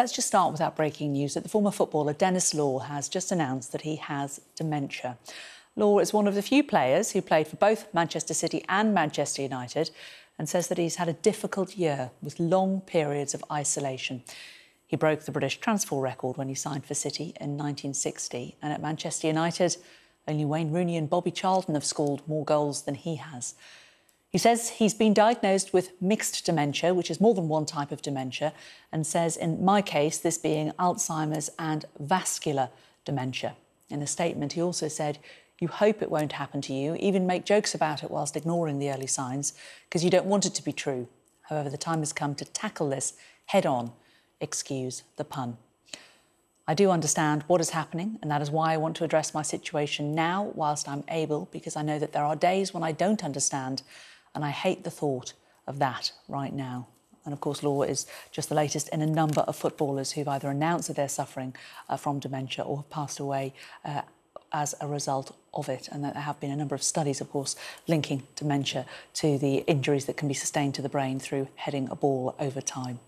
Let's just start with that breaking news that the former footballer Denis Law has just announced that he has dementia. Law is one of the few players who played for both Manchester City and Manchester United and says that he's had a difficult year with long periods of isolation. He broke the British transfer record when he signed for City in 1960, and at Manchester United, only Wayne Rooney and Bobby Charlton have scored more goals than he has. He says he's been diagnosed with mixed dementia, which is more than one type of dementia, and says, in my case, this being Alzheimer's and vascular dementia. In a statement, he also said, You hope it won't happen to you, even make jokes about it whilst ignoring the early signs, because you don't want it to be true. However, the time has come to tackle this head on. Excuse the pun. I do understand what is happening, and that is why I want to address my situation now whilst I'm able, because I know that there are days when I don't understand and I hate the thought of that right now. And of course, Law is just the latest in a number of footballers who've either announced that they're suffering uh, from dementia or have passed away uh, as a result of it. And there have been a number of studies, of course, linking dementia to the injuries that can be sustained to the brain through heading a ball over time.